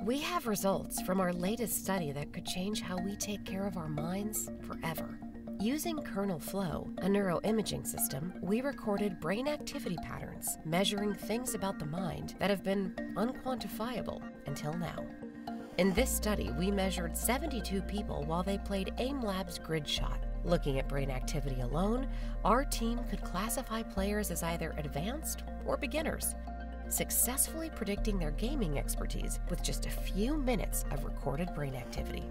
We have results from our latest study that could change how we take care of our minds forever. Using Kernel Flow, a neuroimaging system, we recorded brain activity patterns measuring things about the mind that have been unquantifiable until now. In this study, we measured 72 people while they played AIM Lab's Grid Shot. Looking at brain activity alone, our team could classify players as either advanced or beginners, successfully predicting their gaming expertise with just a few minutes of recorded brain activity.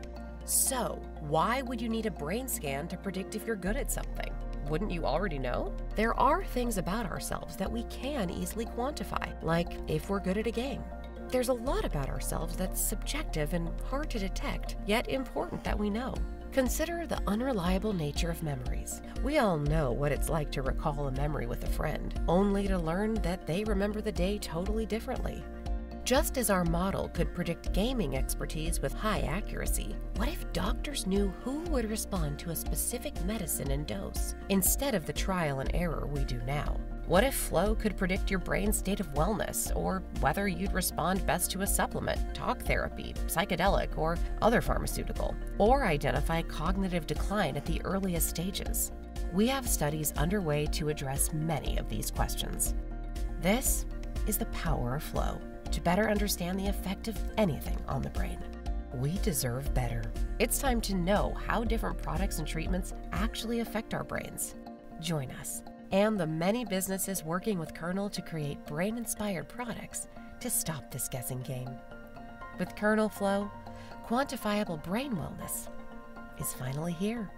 So, why would you need a brain scan to predict if you're good at something? Wouldn't you already know? There are things about ourselves that we can easily quantify, like if we're good at a game. There's a lot about ourselves that's subjective and hard to detect, yet important that we know. Consider the unreliable nature of memories. We all know what it's like to recall a memory with a friend, only to learn that they remember the day totally differently. Just as our model could predict gaming expertise with high accuracy, what if doctors knew who would respond to a specific medicine and dose, instead of the trial and error we do now? What if Flow could predict your brain's state of wellness, or whether you'd respond best to a supplement, talk therapy, psychedelic, or other pharmaceutical, or identify cognitive decline at the earliest stages? We have studies underway to address many of these questions. This is the power of Flow to better understand the effect of anything on the brain. We deserve better. It's time to know how different products and treatments actually affect our brains. Join us and the many businesses working with Kernel to create brain inspired products to stop this guessing game. With Kernel Flow, quantifiable brain wellness is finally here.